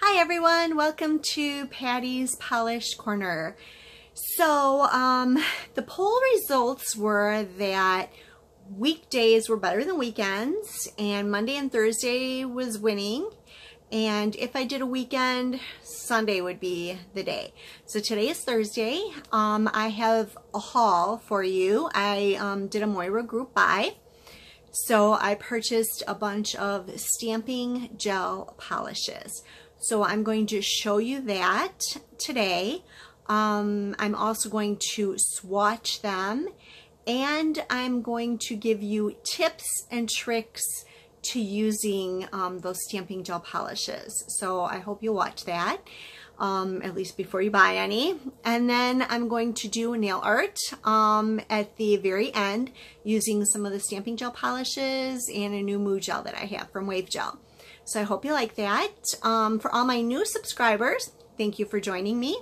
Hi everyone, welcome to Pattie's Polish Corner. So um, the poll results were that weekdays were better than weekends and Monday and Thursday was winning and if I did a weekend, Sunday would be the day. So today is Thursday. Um, I have a haul for you. I um, did a Moyra group buy. So I purchased a bunch of stamping gel polishes. So I'm going to show you that today. Um, I'm also going to swatch them and I'm going to give you tips and tricks to using um, those stamping gel polishes. So I hope you watch that, um, at least before you buy any. And then I'm going to do nail art um, at the very end using some of the stamping gel polishes and a new Mood Gel that I have from Wave Gel. So I hope you like that. Um, for all my new subscribers, thank you for joining me.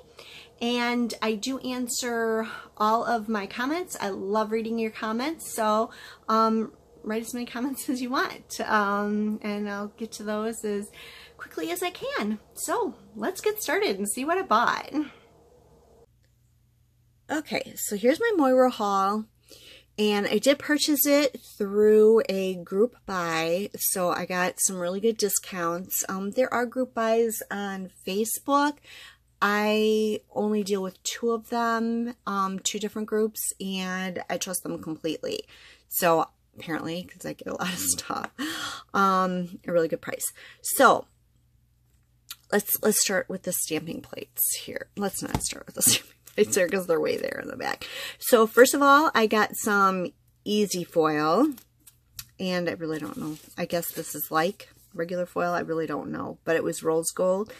And I do answer all of my comments. I love reading your comments. So um, write as many comments as you want. Um, and I'll get to those as quickly as I can. So let's get started and see what I bought. Okay, so here's my Moyra haul. And I did purchase it through a group buy, so I got some really good discounts. Um, there are group buys on Facebook. I only deal with two of them, um, two different groups, and I trust them completely. So apparently, because I get a lot of stuff. Um, a really good price. So let's let's start with the stamping plates here. Let's not start with the stamping plates there because they're way there in the back. So first of all, I got some easy foil. And I really don't know. I guess this is like regular foil. I really don't know. But it was rose gold.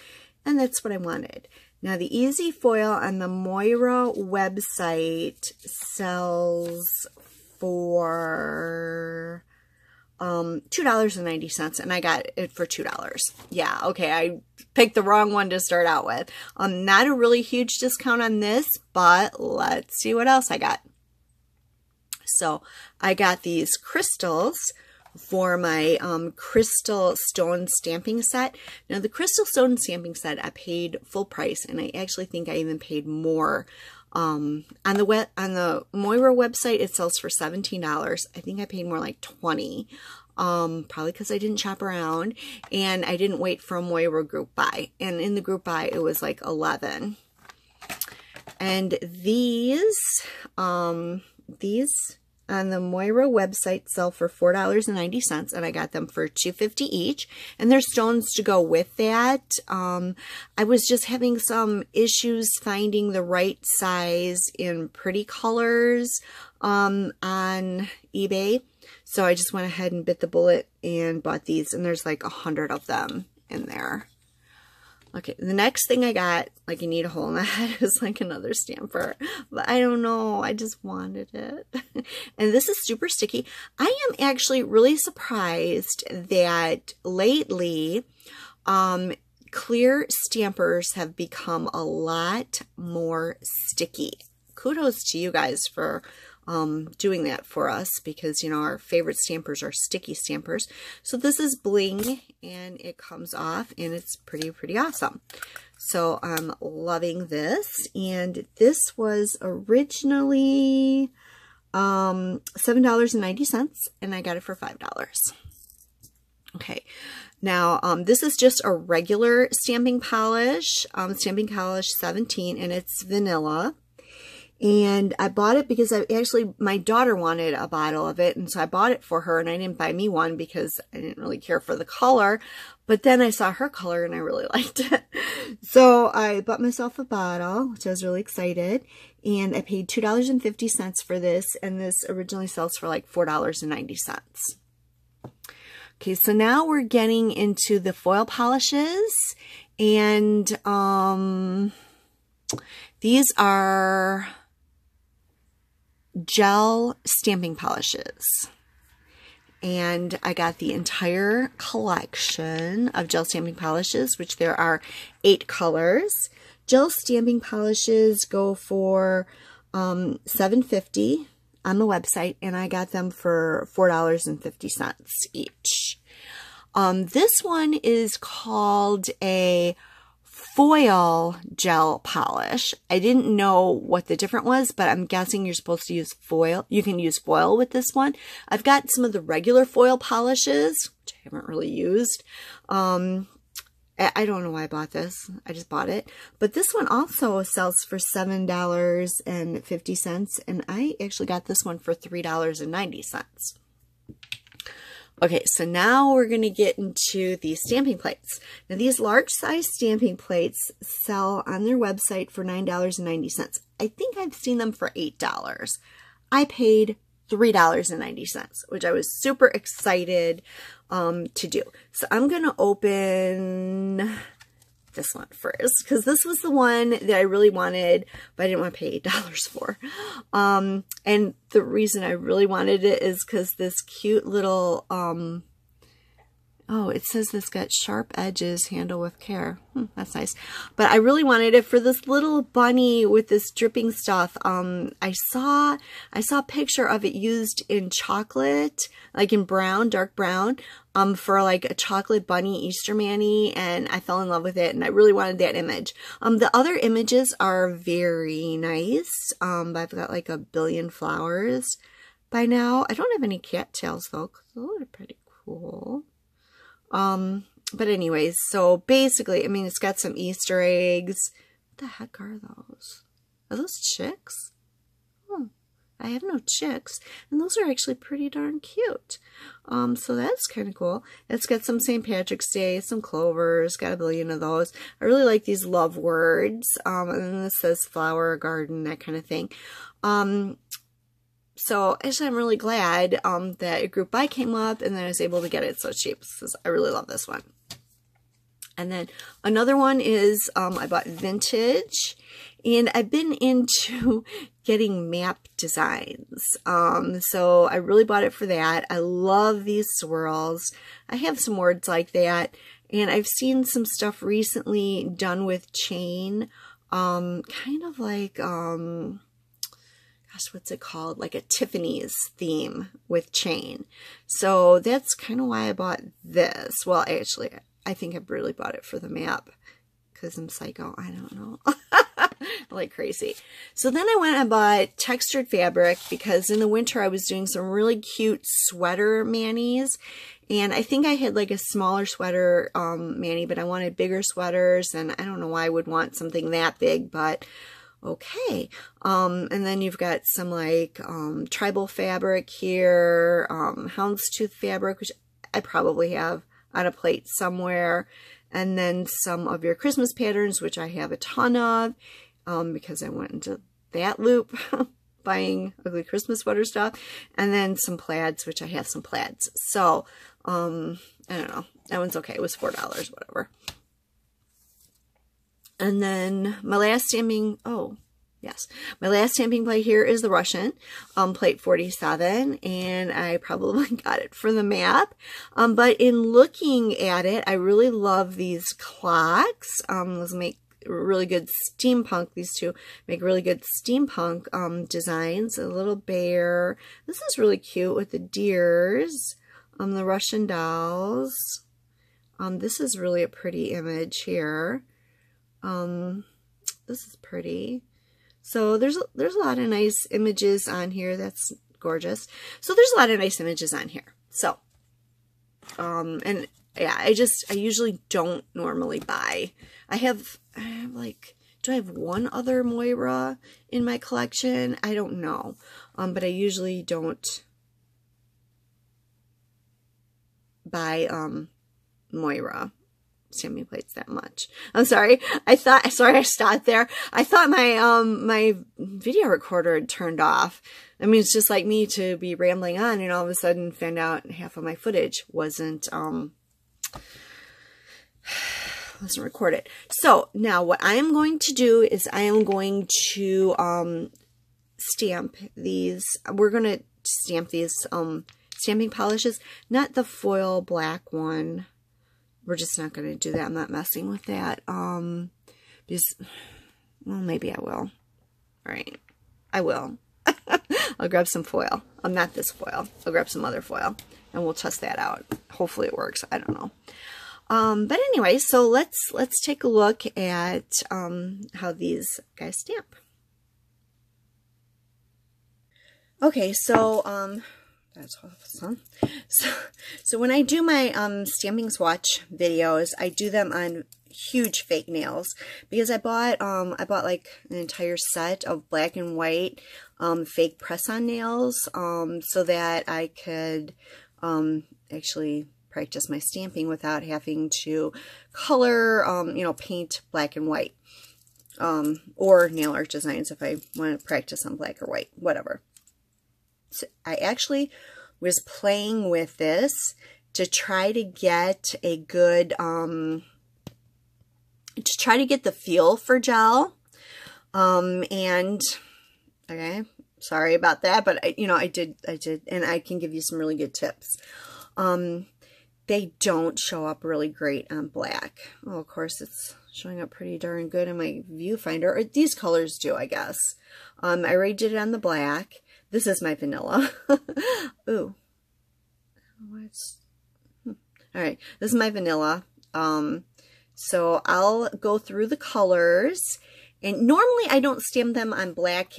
And that's what I wanted. Now, the Easy Foil on the Moyra website sells for um, $2.90 and I got it for $2. Yeah, okay, I picked the wrong one to start out with. Um, not a really huge discount on this, but let's see what else I got. So I got these crystals for my um, crystal stone stamping set. Now the crystal stone stamping set I paid full price and I actually think I even paid more um, on the web, on the Moyra website, it sells for $17. I think I paid more like 20 um, probably because I didn't shop around and I didn't wait for a Moyra group buy. And in the group buy, it was like 11. And these, um, these on the Moyra website sell for $4.90 and I got them for $2.50 each. And there's stones to go with that. Um, I was just having some issues finding the right size in pretty colors um, on eBay. So I just went ahead and bit the bullet and bought these. And there's like a hundred of them in there. Okay, the next thing I got, like I need a hole in the head, is like another stamper. But I don't know, I just wanted it. and this is super sticky. I am actually really surprised that lately, um, clear stampers have become a lot more sticky. Kudos to you guys for um, doing that for us because, you know, our favorite stampers are sticky stampers. So this is bling and it comes off and it's pretty, pretty awesome. So I'm loving this. And this was originally um, $7.90 and I got it for $5. Okay, now um, this is just a regular stamping polish, um, stamping polish 17, and it's vanilla. And I bought it because I actually, my daughter wanted a bottle of it. And so I bought it for her and I didn't buy me one because I didn't really care for the color. But then I saw her color and I really liked it. So I bought myself a bottle, which I was really excited. And I paid $2.50 for this. And this originally sells for like $4.90. Okay, so now we're getting into the foil polishes. And um, these are gel stamping polishes. And I got the entire collection of gel stamping polishes, which there are eight colors. Gel stamping polishes go for um, $7.50 on the website, and I got them for $4.50 each. Um, this one is called a foil gel polish. I didn't know what the different was, but I'm guessing you're supposed to use foil. You can use foil with this one. I've got some of the regular foil polishes, which I haven't really used. Um, I don't know why I bought this. I just bought it. But this one also sells for $7.50. And I actually got this one for $3.90. Okay, so now we're going to get into the stamping plates. Now these large size stamping plates sell on their website for $9.90. I think I've seen them for $8. I paid $3.90, which I was super excited um, to do. So I'm going to open this one first because this was the one that I really wanted, but I didn't want to pay $8 for. Um, and the reason I really wanted it is because this cute little um, Oh, it says this got sharp edges, handle with care. Hmm, that's nice. But I really wanted it for this little bunny with this dripping stuff. Um, I saw, I saw a picture of it used in chocolate, like in brown, dark brown, um, for like a chocolate bunny Easter manny. and I fell in love with it, and I really wanted that image. Um, the other images are very nice. Um, I've got like a billion flowers by now. I don't have any cattails though, because those are pretty cool. Um, but anyways, so basically, I mean, it's got some Easter eggs. What the heck are those? Are those chicks? Oh, I have no chicks. And those are actually pretty darn cute. Um, so that's kind of cool. It's got some St. Patrick's Day, some clovers, got a billion of those. I really like these love words. Um, and then this says flower garden, that kind of thing. Um, so actually, I'm really glad um, that a group buy came up and then I was able to get it so cheap because I really love this one. And then another one is um, I bought vintage and I've been into getting map designs. Um, so I really bought it for that. I love these swirls. I have some words like that. And I've seen some stuff recently done with chain, um, kind of like, um, gosh, what's it called? Like a Tiffany's theme with chain. So that's kind of why I bought this. Well, actually, I think I really bought it for the map because I'm psycho. I don't know. like crazy. So then I went and bought textured fabric because in the winter I was doing some really cute sweater manis. And I think I had like a smaller sweater um, mani, but I wanted bigger sweaters. And I don't know why I would want something that big, but okay. Um, and then you've got some like um, tribal fabric here, um, houndstooth fabric, which I probably have on a plate somewhere. And then some of your Christmas patterns, which I have a ton of um, because I went into that loop buying ugly Christmas sweater stuff. And then some plaids, which I have some plaids. So, um, I don't know. That one's okay. It was $4, whatever. And then my last stamping, oh, yes, my last stamping plate here is the Russian, um, plate 47, and I probably got it for the map. Um, but in looking at it, I really love these clocks. Um, those make really good steampunk. These two make really good steampunk um, designs. A little bear. This is really cute with the deers. Um, the Russian dolls. Um, this is really a pretty image here. Um, this is pretty. So there's there's a lot of nice images on here. That's gorgeous. So there's a lot of nice images on here. So, um, and yeah, I just I usually don't normally buy. I have I have like do I have one other Moyra in my collection? I don't know. Um, but I usually don't buy um Moyra stamping plates that much. I'm sorry. I thought, sorry I stopped there. I thought my, um, my video recorder had turned off. I mean, it's just like me to be rambling on and all of a sudden find out half of my footage wasn't, um, wasn't recorded. So now what I am going to do is I am going to, um, stamp these. We're going to stamp these, um, stamping polishes, not the foil black one we're just not going to do that. I'm not messing with that. Um, because, well, maybe I will. All right. I will. I'll grab some foil. I'm not this foil. I'll grab some other foil. and we'll test that out. Hopefully it works. I don't know. Um, but anyway, so let's let's take a look at um, how these guys stamp. Okay, so um, that's awesome. So, so when I do my um, stamping swatch videos, I do them on huge fake nails because I bought um I bought like an entire set of black and white um fake press-on nails um so that I could um actually practice my stamping without having to color um you know paint black and white um or nail art designs if I want to practice on black or white whatever I actually was playing with this to try to get a good um to try to get the feel for gel. Um, and, okay, sorry about that, but I, you know, I did, I did, and I can give you some really good tips. Um, they don't show up really great on black. Well, of course, it's showing up pretty darn good in my viewfinder. Or these colors do, I guess. Um, I already did it on the black. This is my vanilla. Ooh. What's... Hmm. All right, this is my vanilla. Um, so I'll go through the colors and normally I don't stamp them on black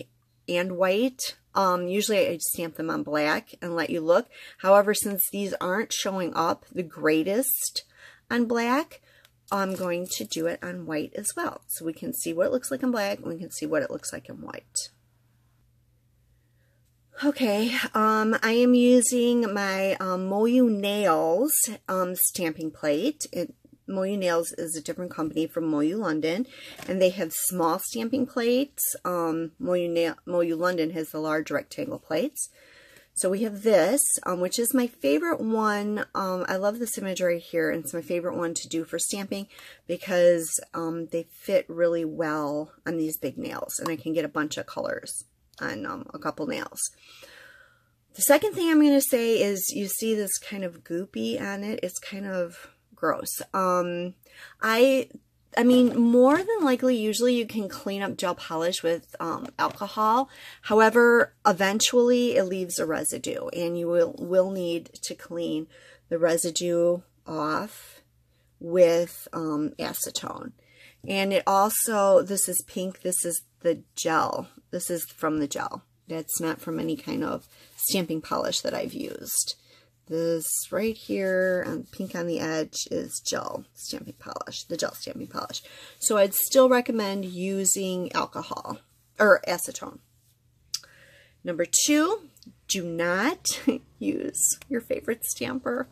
and white. Um, usually I stamp them on black and let you look. However, since these aren't showing up the greatest on black, I'm going to do it on white as well. So we can see what it looks like in black and we can see what it looks like in white. Okay, um, I am using my um, MoYou Nails um, stamping plate. It MoYou Nails is a different company from MoYou London, and they have small stamping plates. Um, MoYou, MoYou London has the large rectangle plates. So we have this, um, which is my favorite one. Um, I love this image right here, and it's my favorite one to do for stamping because um, they fit really well on these big nails, and I can get a bunch of colors on um, a couple nails. The second thing I'm going to say is you see this kind of goopy on it. It's kind of gross. Um, I, I mean, more than likely, usually you can clean up gel polish with um, alcohol. However, eventually it leaves a residue and you will, will need to clean the residue off with um, acetone. And it also, this is pink, this is the gel. This is from the gel. That's not from any kind of stamping polish that I've used. This right here, and pink on the edge, is gel stamping polish, the gel stamping polish. So I'd still recommend using alcohol, or acetone. Number two, do not use your favorite stamper.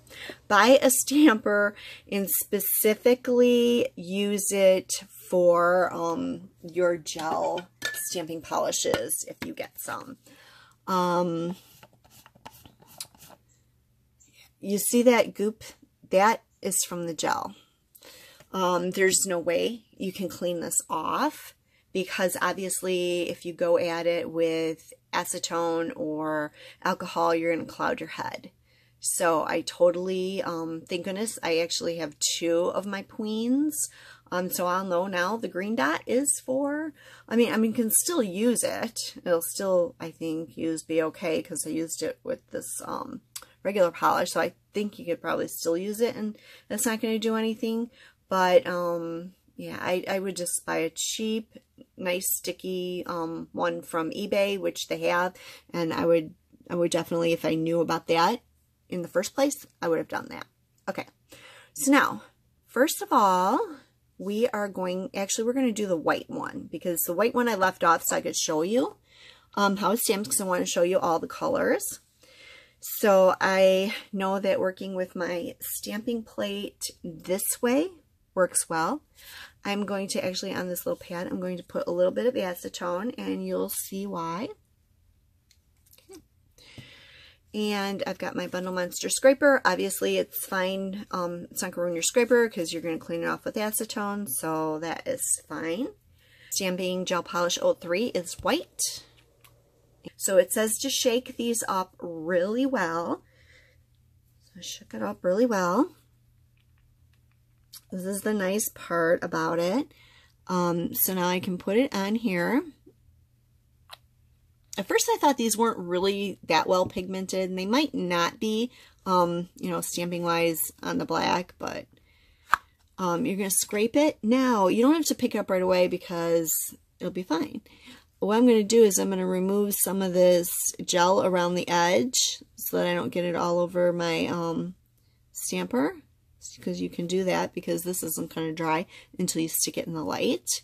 Buy a stamper and specifically use it for um, your gel stamping polishes if you get some. Um, you see that goop? That is from the gel. Um, there's no way you can clean this off because obviously if you go at it with acetone or alcohol, you're going to cloud your head. So I totally, um, thank goodness, I actually have two of my Queens. Um, so I'll know now the green dot is for, I mean, I mean, can still use it. It'll still, I think, use be okay because I used it with this, um, regular polish, so I think you could probably still use it and that's not going to do anything. But, um, yeah, I, I would just buy a cheap, nice, sticky um, one from eBay, which they have, and I would, I would definitely, if I knew about that in the first place, I would have done that. Okay, so now, first of all, we are going, actually, we're going to do the white one, because the white one I left off so I could show you um, how it stamps, because I want to show you all the colors. So I know that working with my stamping plate this way works well. I'm going to actually, on this little pad, I'm going to put a little bit of acetone and you'll see why. And I've got my Bundle Monster scraper. Obviously, it's fine. Um, it's not going to ruin your scraper because you're going to clean it off with acetone, so that is fine. Stamping Gel Polish 03 is white. So it says to shake these up really well. So I shook it up really well. This is the nice part about it. Um, so now I can put it on here. at first I thought these weren't really that well pigmented, and they might not be, um, you know, stamping wise on the black, but um, you're going to scrape it. Now, you don't have to pick it up right away because it'll be fine. What I'm going to do is I'm going to remove some of this gel around the edge so that I don't get it all over my um, stamper because you can do that because this isn't going to dry until you stick it in the light.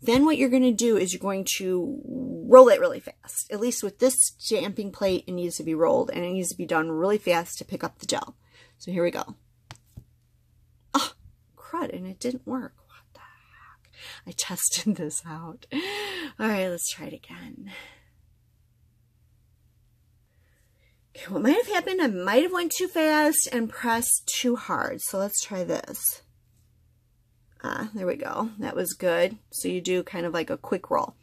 Then what you're going to do is you're going to roll it really fast. At least with this stamping plate, it needs to be rolled and it needs to be done really fast to pick up the gel. So here we go. Oh, crud, and it didn't work. What the heck? I tested this out. All right, let's try it again. What might have happened, I might have went too fast and pressed too hard. So let's try this. Ah, there we go. That was good. So you do kind of like a quick roll.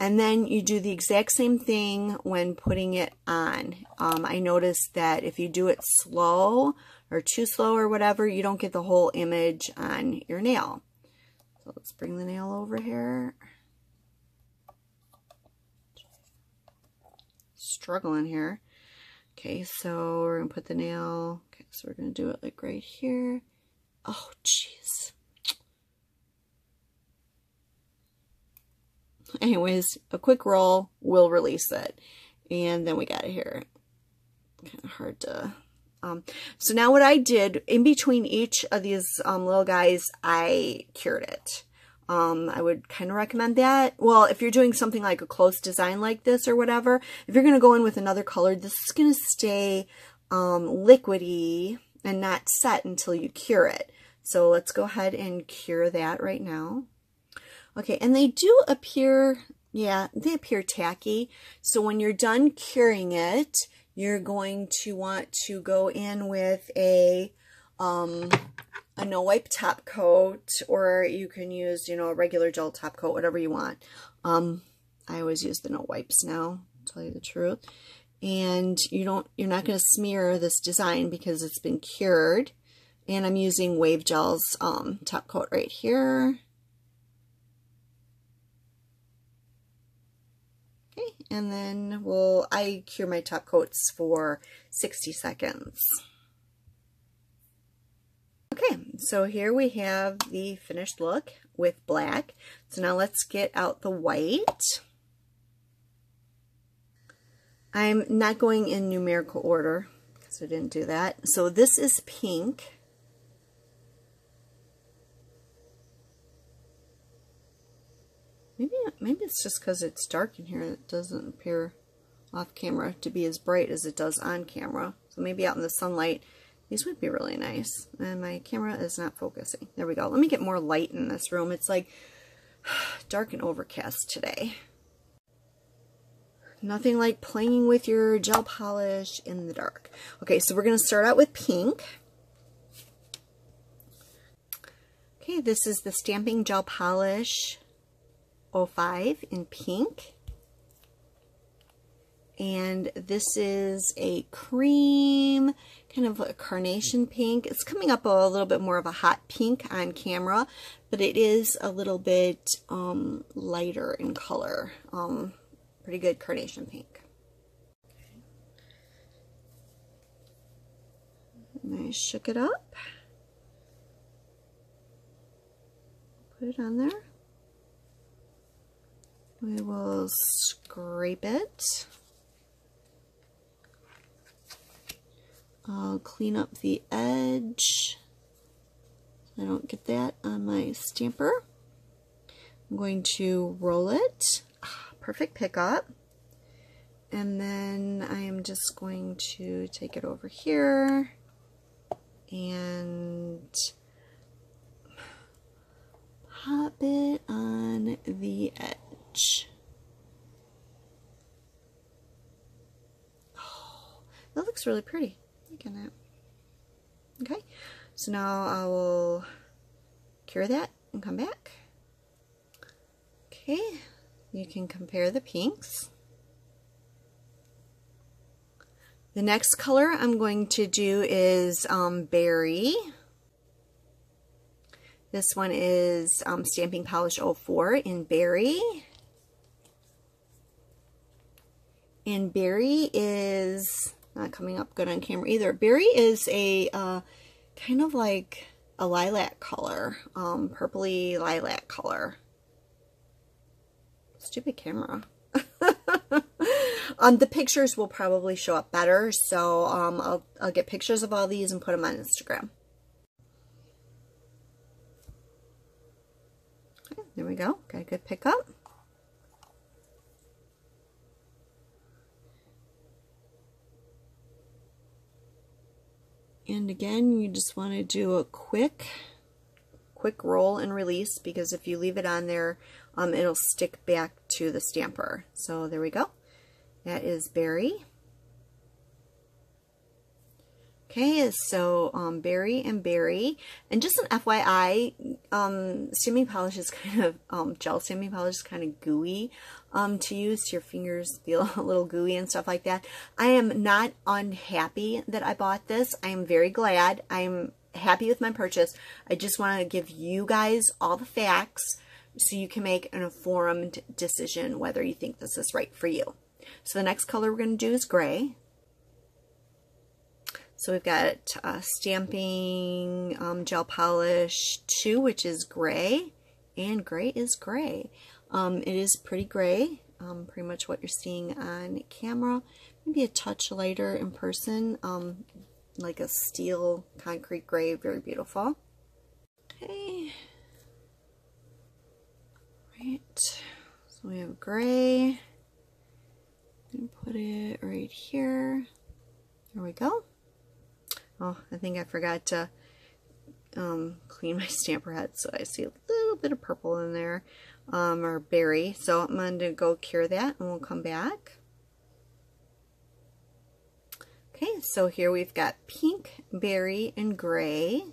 And then you do the exact same thing when putting it on. Um, I noticed that if you do it slow or too slow or whatever, you don't get the whole image on your nail. So let's bring the nail over here. Struggling here. Okay, so we're going to put the nail, okay, so we're going to do it like right here. Oh, jeez. Anyways, a quick roll will release it. And then we got it here. Kind of hard to... Um, so now what I did, in between each of these um, little guys, I cured it. Um, I would kind of recommend that. Well, if you're doing something like a close design like this or whatever, if you're going to go in with another color, this is going to stay um, liquidy and not set until you cure it. So let's go ahead and cure that right now. Okay, and they do appear, yeah, they appear tacky. So when you're done curing it, you're going to want to go in with a, um, a no wipe top coat, or you can use, you know, a regular gel top coat, whatever you want. Um, I always use the no wipes now, tell you the truth. And you don't, you're not going to smear this design because it's been cured. And I'm using Wave Gel's um, top coat right here. Okay, and then we'll, I cure my top coats for 60 seconds. Okay, so here we have the finished look with black. So now let's get out the white. I'm not going in numerical order because I didn't do that. So this is pink. Maybe maybe it's just because it's dark in here it doesn't appear off camera to be as bright as it does on camera. So maybe out in the sunlight these would be really nice. And my camera is not focusing. There we go. Let me get more light in this room. It's like dark and overcast today. Nothing like playing with your gel polish in the dark. Okay, so we're going to start out with pink. Okay, this is the Stamping Gel Polish 05 in pink. And this is a cream, kind of a carnation pink. It's coming up a little bit more of a hot pink on camera, but it is a little bit um, lighter in color. Um, pretty good carnation pink. And I shook it up. Put it on there. We will scrape it. I'll clean up the edge. I don't get that on my stamper. I'm going to roll it. Ah, perfect pickup. And then I am just going to take it over here and pop it on the edge. Oh, that looks really pretty. Look at that. Okay, so now I will cure that and come back. Okay, you can compare the pinks. The next color I'm going to do is um, Berry. This one is um, Stamping Polish 04 in Berry. And Berry is not coming up good on camera either. Berry is a uh, kind of like a lilac color, um, purpley lilac color. Stupid camera. um, the pictures will probably show up better, so um, I'll, I'll get pictures of all these and put them on Instagram. Okay, there we go. Got a good pickup. And again, you just want to do a quick, quick roll and release because if you leave it on there, um, it'll stick back to the stamper. So there we go. That is Berry. Okay, so um, Berry and Berry. And just an FYI, um, stamping polish is kind of, um, gel stamping polish is kind of gooey um, to use. Your fingers feel a little gooey and stuff like that. I am not unhappy that I bought this. I am very glad. I'm happy with my purchase. I just want to give you guys all the facts so you can make an informed decision whether you think this is right for you. So the next color we're going to do is gray. So we've got uh, Stamping um, Gel Polish 2, which is gray, and gray is gray. Um, it is pretty gray, um, pretty much what you're seeing on camera. Maybe a touch lighter in person, um, like a steel concrete gray, very beautiful. Okay. Right, so we have gray. And put it right here. There we go. Oh, I think I forgot to um, clean my stamper head, so I see a little bit of purple in there, um, or berry. So I'm going to go cure that, and we'll come back. Okay, so here we've got pink, berry, and gray.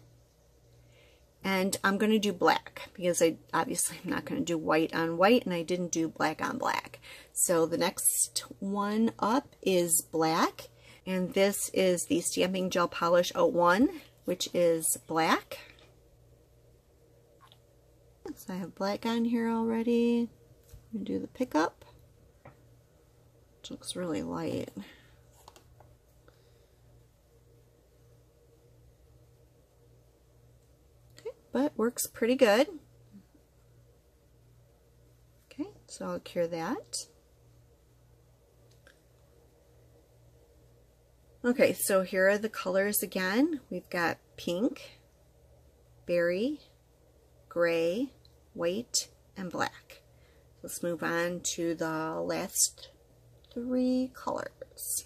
And I'm going to do black because I obviously I'm not going to do white on white and I didn't do black on black. So the next one up is black and this is the Stamping Gel Polish 01, which is black. So I have black on here already. I'm going to do the pickup. Which looks really light. Okay, but works pretty good. Okay, so I'll cure that. Okay, so here are the colors again. We've got pink, berry, gray, white, and black. Let's move on to the last three colors.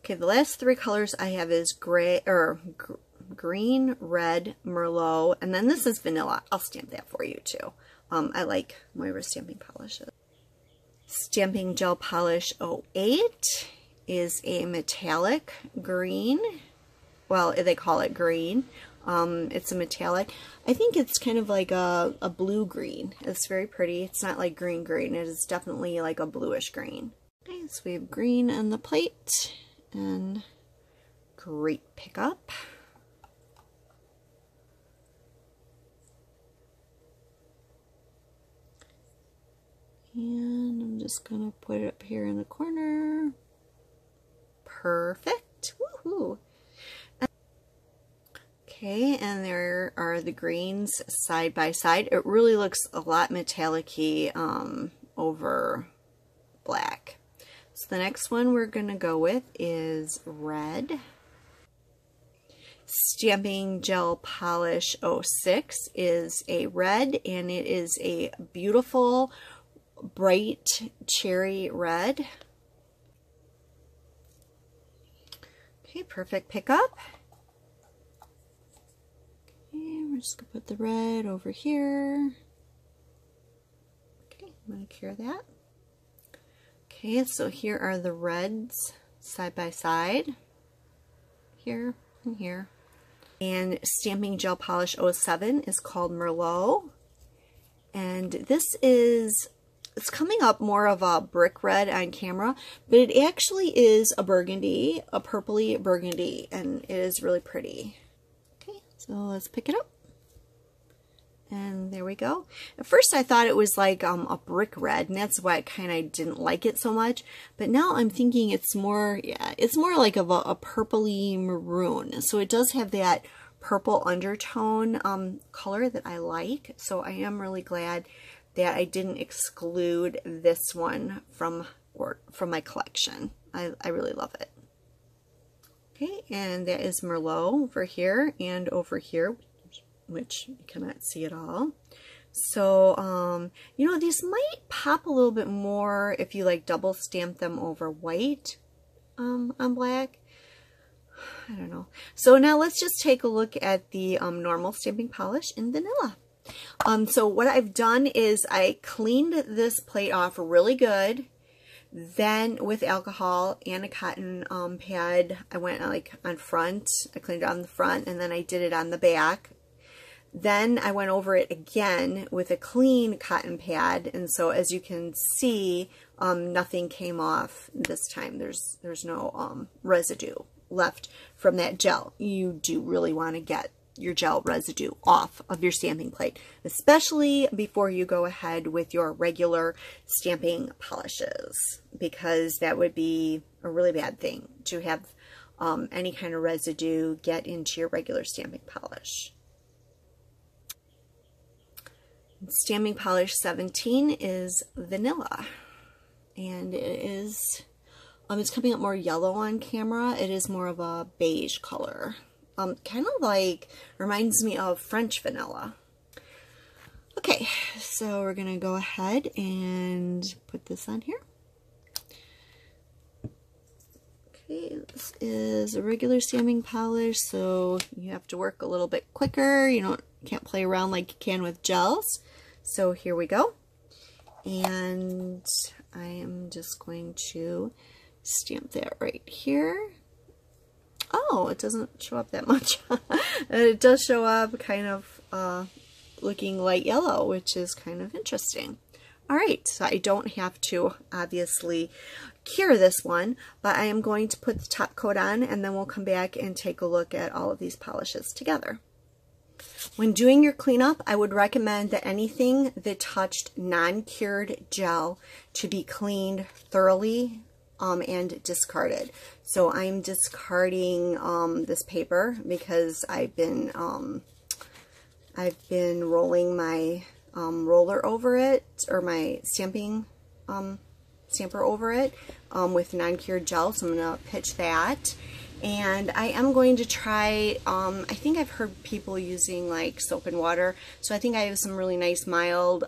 Okay, the last three colors I have is gray or gr green, red, merlot, and then this is vanilla. I'll stamp that for you too. Um, I like Moyra stamping polishes. Stamping Gel Polish 08 is a metallic green. Well, they call it green. Um, it's a metallic. I think it's kind of like a, a blue green. It's very pretty. It's not like green green. It is definitely like a bluish green. Okay, so we have green on the plate and great pickup. And I'm just going to put it up here in the corner. Perfect. Woohoo! Okay, and there are the greens side by side. It really looks a lot metallic um, over black. So the next one we're going to go with is red. Stamping Gel Polish 06 is a red and it is a beautiful bright cherry red. Okay, perfect pickup. Okay, we're just to put the red over here. Okay, I'm to cure that. Okay, so here are the reds side by side. Here and here. And Stamping Gel Polish 07 is called Merlot. And this is it's coming up more of a brick red on camera, but it actually is a burgundy, a purpley burgundy, and it is really pretty. Okay, so let's pick it up. And there we go. At first I thought it was like um, a brick red and that's why I kind of didn't like it so much. But now I'm thinking it's more, yeah, it's more like of a, a purpley maroon. So it does have that purple undertone um, color that I like. So I am really glad that I didn't exclude this one from or from my collection. I, I really love it. Okay, and that is Merlot over here and over here, which you cannot see at all. So, um, you know, these might pop a little bit more if you like double stamp them over white um, on black. I don't know. So now let's just take a look at the um, normal stamping polish in vanilla. Um, so what I've done is I cleaned this plate off really good. Then with alcohol and a cotton um, pad, I went like on front. I cleaned it on the front and then I did it on the back. Then I went over it again with a clean cotton pad. And so as you can see, um, nothing came off this time. There's, there's no um, residue left from that gel. You do really want to get your gel residue off of your stamping plate, especially before you go ahead with your regular stamping polishes, because that would be a really bad thing to have um, any kind of residue get into your regular stamping polish. Stamping polish 17 is vanilla, and it is um, it's coming up more yellow on camera. It is more of a beige color. Um, kind of like, reminds me of French vanilla. Okay, so we're to go ahead and put this on here. Okay, this is a regular stamping polish, so you have to work a little bit quicker. You don't can't play around like you can with gels. So here we go. And I am just going to stamp that right here. Oh, it doesn't show up that much. it does show up kind of uh, looking light yellow, which is kind of interesting. All right, so I don't have to obviously cure this one, but I am going to put the top coat on and then we'll come back and take a look at all of these polishes together. When doing your cleanup, I would recommend that anything that touched non-cured gel to be cleaned thoroughly um, and discarded. So I'm discarding um, this paper because I've been um, I've been rolling my um, roller over it or my stamping um, stamper over it um, with non-cured gel. So I'm going to pitch that. And I am going to try, I think I've heard people using like soap and water. So I think I have some really nice mild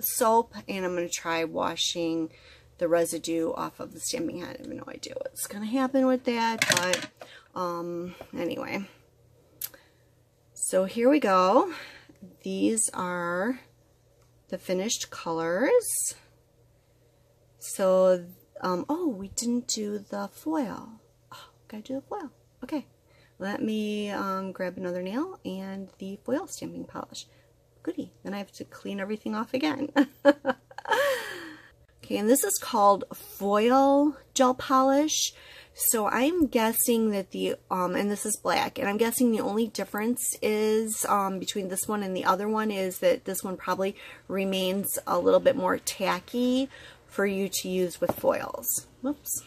soap and I'm going to try washing the residue off of the stamping head. I have no idea what's going to happen with that, but um, anyway. So here we go. These are the finished colors. So, um, oh, we didn't do the foil. Oh, gotta do the foil. Okay, let me um, grab another nail and the foil stamping polish. Goody, then I have to clean everything off again. Okay, and this is called foil gel polish. So I'm guessing that the, um, and this is black, and I'm guessing the only difference is um, between this one and the other one is that this one probably remains a little bit more tacky for you to use with foils. Whoops.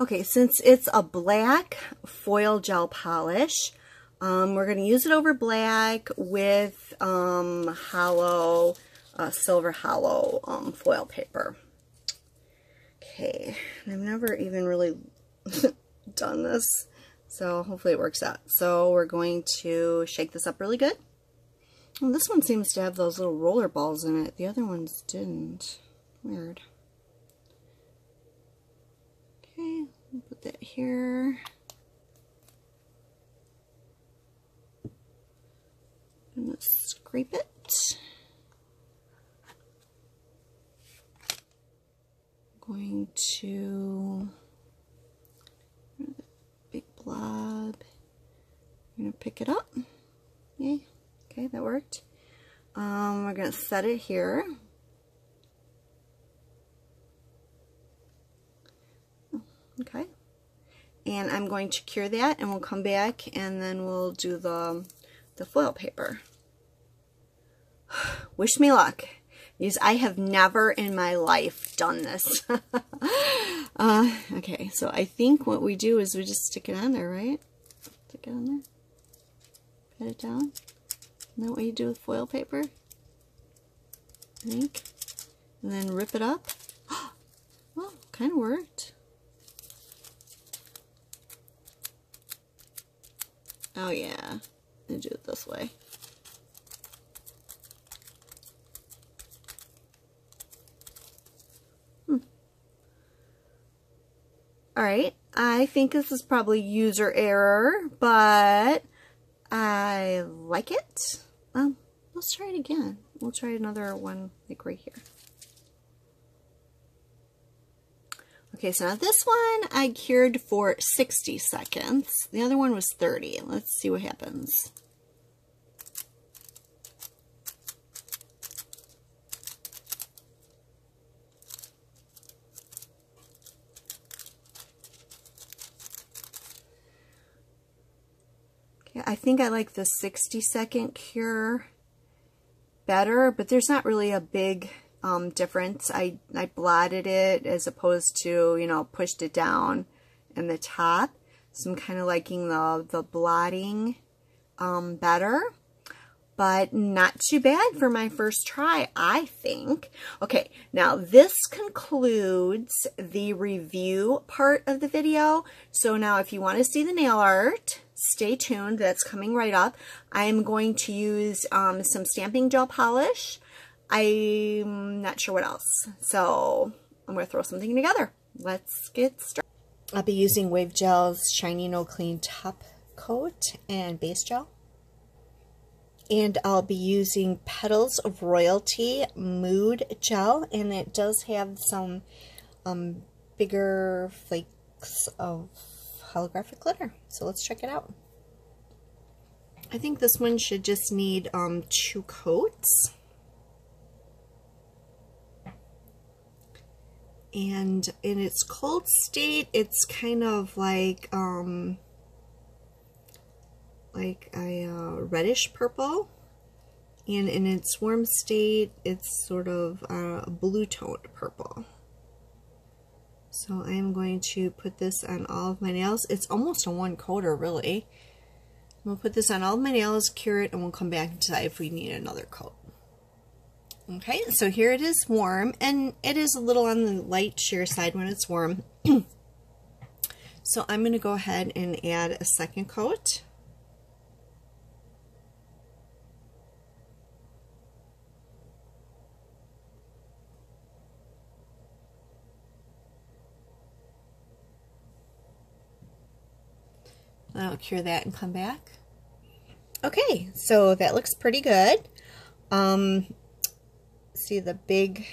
Okay, since it's a black foil gel polish, um, we're going to use it over black with um, holo uh, silver holo um, foil paper. Okay, I've never even really done this, so hopefully it works out. So we're going to shake this up really good. Well, this one seems to have those little roller balls in it. The other ones didn't. Weird. Okay, put that here. Going to scrape it. Going to big blob. I'm to pick it up. Yay. Okay, that worked. Um, we're going to set it here. Okay. And I'm going to cure that and we'll come back and then we'll do the, the foil paper. wish me luck. Because I have never in my life done this. uh, okay, so I think what we do is we just stick it on there, right? Stick it on there. Pat it down. Isn't that what you do with foil paper? I think. And then rip it up. well, kind of worked. Oh yeah, I do it this way. All right, I think this is probably user error, but I like it. Um, let's try it again. We'll try another one like right here. Okay, so now this one I cured for 60 seconds. The other one was 30. Let's see what happens. I think I like the 60 second cure better, but there's not really a big um, difference. I, I blotted it as opposed to, you know, pushed it down in the top. So I'm kind of liking the, the blotting um, better, but not too bad for my first try, I think. Okay, now this concludes the review part of the video. So now if you want to see the nail art, stay tuned. That's coming right up. I'm going to use um, some stamping gel polish I'm not sure what else. So I'm going to throw something together. Let's get started. I'll be using Wave Gel's Shiny No Clean Top Coat and Base Gel. And I'll be using Petals of Royalty Mood Gel. And it does have some um, bigger flakes of holographic glitter. So let's check it out. I think this one should just need um, two coats. and in its cold state it's kind of like um like a uh, reddish purple and in its warm state it's sort of a blue toned purple so I'm going to put this on all of my nails it's almost a one coater really We'll put this on all of my nails cure it and we'll come back and decide if we need another coat Okay, so here it is warm, and it is a little on the light sheer side when it's warm. so I'm going to go ahead and add a second coat. I'll cure that and come back. Okay, so that looks pretty good. Um, see the big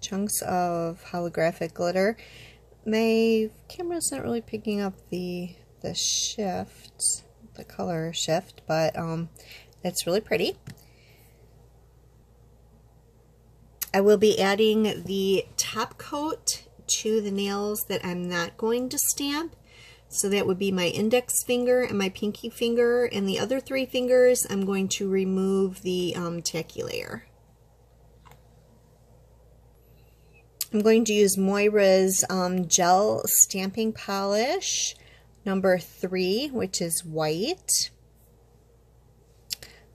chunks of holographic glitter. My camera's not really picking up the the shift, the color shift, but um, it's really pretty. I will be adding the top coat to the nails that I'm not going to stamp. So that would be my index finger and my pinky finger. And the other three fingers, I'm going to remove the um, tacky layer. I'm going to use Moyra's um, gel stamping polish number three, which is white.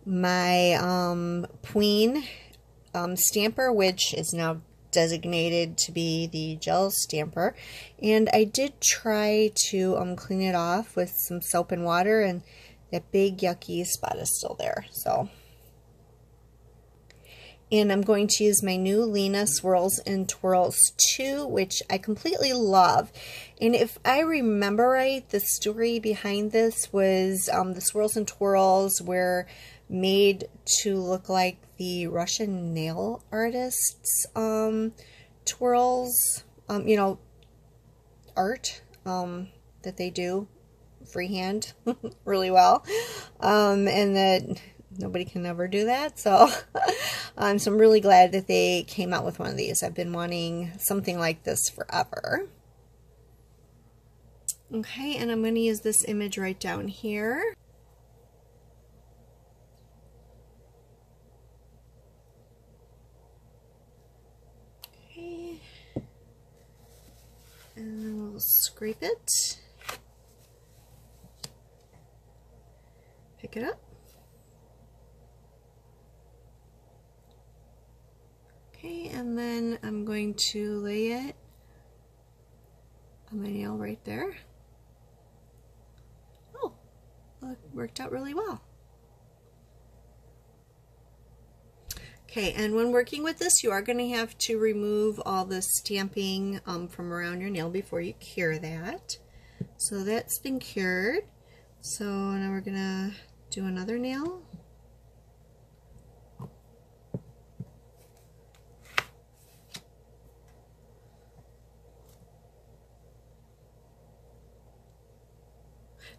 My um, Queen um, stamper, which is now designated to be the gel stamper. And I did try to um, clean it off with some soap and water, and that big yucky spot is still there. So and I'm going to use my new Lina Swirls and Twirls 2, which I completely love. And if I remember right, the story behind this was um, the Swirls and Twirls were made to look like the Russian nail artists' um, twirls, um, you know, art um, that they do freehand really well. Um, and that nobody can ever do that. So, um, so I'm really glad that they came out with one of these. I've been wanting something like this forever. Okay, and I'm going to use this image right down here. Scrape it. Pick it up. Okay, and then I'm going to lay it on my nail right there. Oh, well, it worked out really well. Okay, and when working with this, you are going to have to remove all the stamping um, from around your nail before you cure that. So that's been cured. So now we're going to do another nail.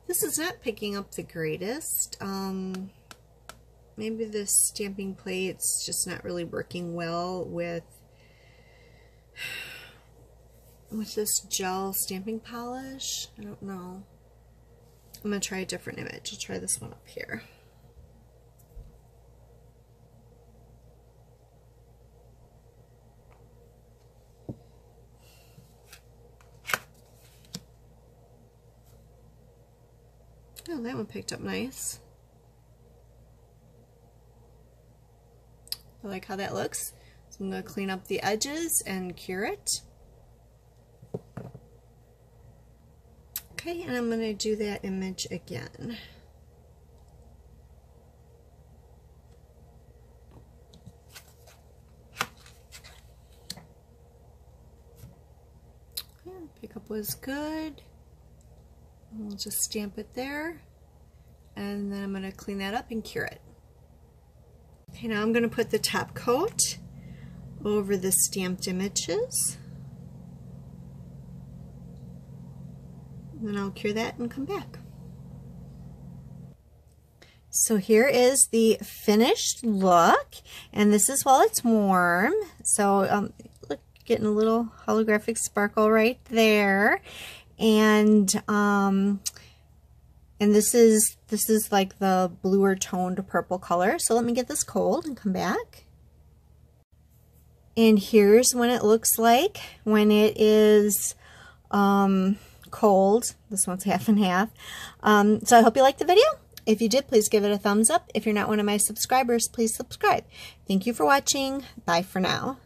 This is not picking up the greatest. Um, maybe this stamping plate's just not really working well with with this gel stamping polish. I don't know. I'm going to try a different image. I'll try this one up here. Oh, that one picked up nice. I like how that looks. So I'm going to clean up the edges and cure it. Okay, and I'm going to do that image again. Pickup was good. We'll just stamp it there. And then I'm going to clean that up and cure it. Okay, now I'm going to put the top coat over the stamped images. And then I'll cure that and come back. So here is the finished look, and this is while it's warm. So um, look, getting a little holographic sparkle right there, and um, and this is this is like the bluer toned purple color. So let me get this cold and come back. And here's when it looks like when it is um, cold. This one's half and half. Um, so I hope you liked the video. If you did, please give it a thumbs up. If you're not one of my subscribers, please subscribe. Thank you for watching. Bye for now.